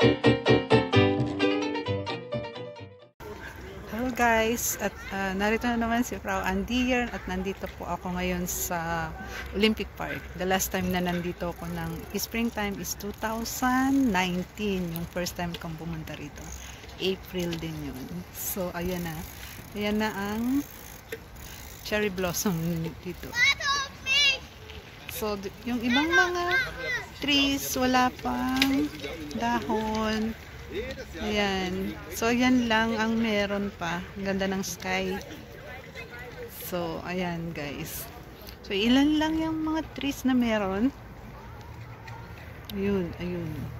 Hello guys, at ah, narito na naman si Frau Andier at nandito po ako ngayon sa Olympic Park. The last time na nandito ako ng springtime is 2019, yung first time kong pumunta rito. April din yun. So, ayan na. Ayan na ang cherry blossom dito. So, yung ibang mga trees, wala pang dahon. Ayan. So, yan lang ang meron pa. Ganda ng sky. So, ayan guys. So, ilan lang yung mga trees na meron. Ayun, ayun.